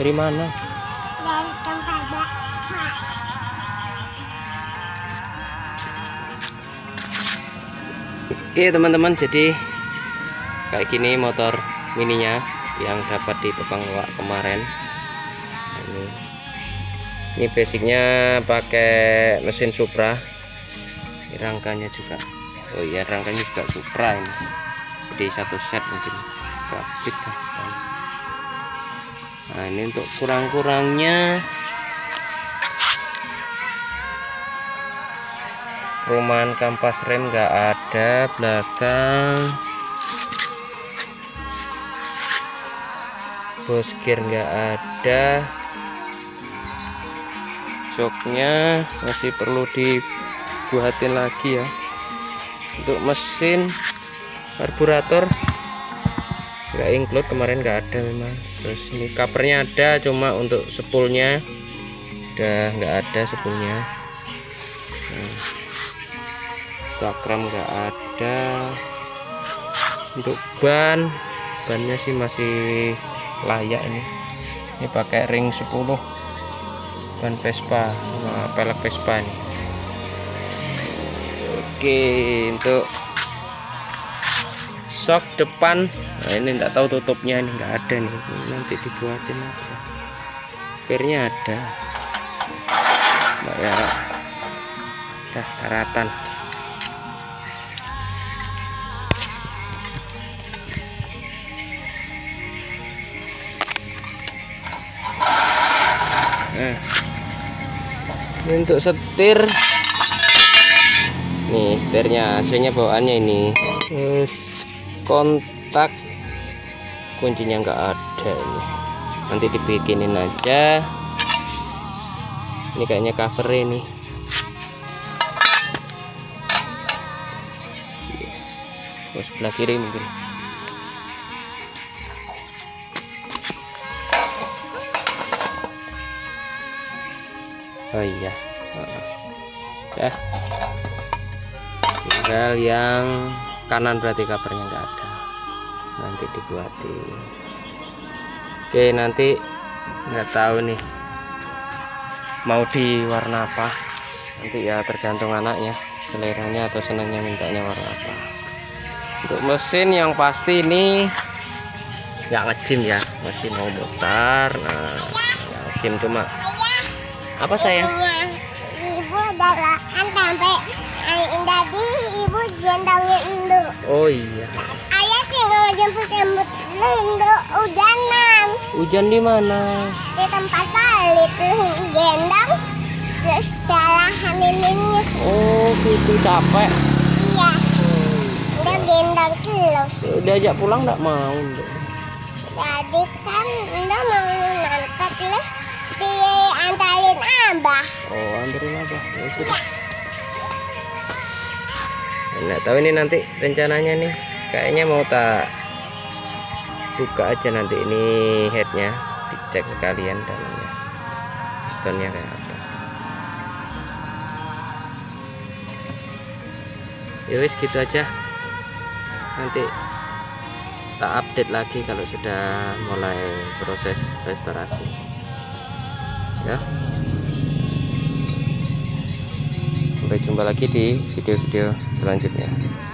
Dari mana? Dari tempat bapak. Oke teman-teman. Jadi kayak gini motor mininya yang dapat di Tepang Luak kemarin. Nah, ini. Ini basicnya pakai mesin Supra. Ini rangkanya juga. Oh iya rangkanya juga Supra ini. Jadi satu set mungkin. Grafik kan nah ini untuk kurang-kurangnya. Perumahan kampas rem nggak ada belakang. Bos gear nggak ada. Joknya masih perlu dibuatin lagi ya. Untuk mesin karburator nggak include kemarin nggak ada memang. Terus ini covernya ada cuma untuk sepulnya. Udah nggak ada sepulnya. Hmm. cakram nggak ada. Untuk ban bannya sih masih layak ini. Ini pakai ring 10 ban Vespa pelek Vespa nih oke untuk shock depan. Nah ini enggak tahu tutupnya ini enggak ada nih. Nanti dibuatin aja. Pirnya ada. Mbak ya dah karatan Nah, untuk setir. Nih setirnya aslinya bawaannya ini. Terus kontak. Kuncinya nggak ada ini. Nanti dibikinin aja. Ini kayaknya cover ini. Oh, sebelah kiri mungkin. Oh iya. Ya tinggal yang kanan berarti covernya nggak ada. Nanti dibuatin oke nanti nggak tahu nih mau di warna apa. Nanti ya tergantung anaknya seleranya atau senangnya mintanya warna apa. Untuk mesin yang pasti ini nggak ngejim ya masih mau mutar. Nah nggak cuma apa Ibunya, ibu sampai yang tadi ibu gendongin Indo. oh iya. Ayah tinggal jemput jemput Indo. Hujanan hujan di mana? Di tempat palit terus gendong. Terus dalahan ininya oh gitu capek. Iya. Udah gendong terus. Udah ajak pulang nggak mau Nduk. jadi kan udah mau nangkat terus diantarin abah. Oh anterin apa ya sudah nggak tahu ini nanti rencananya nih. Kayaknya mau tak buka aja nanti ini headnya. Dicek sekalian dalamnya. Pistonnya kayak apa. Ya wis gitu aja. Nanti tak update lagi kalau sudah mulai proses restorasi. Ya sampai jumpa lagi di video-video selanjutnya